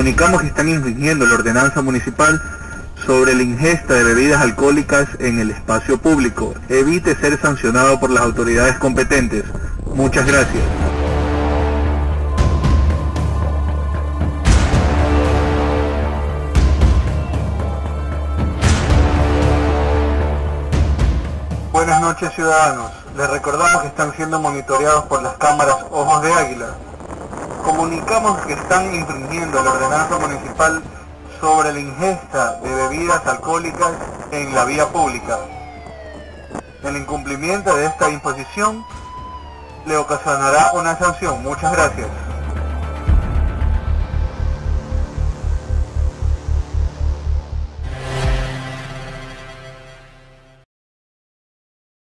comunicamos que están infringiendo la ordenanza municipal sobre la ingesta de bebidas alcohólicas en el espacio público. Evite ser sancionado por las autoridades competentes. Muchas gracias. Buenas noches ciudadanos. Les recordamos que están siendo monitoreados por las cámaras Ojos de Águila. Comunicamos que están infringiendo la ordenanza municipal sobre la ingesta de bebidas alcohólicas en la vía pública. El incumplimiento de esta imposición le ocasionará una sanción. Muchas gracias.